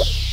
Yeah.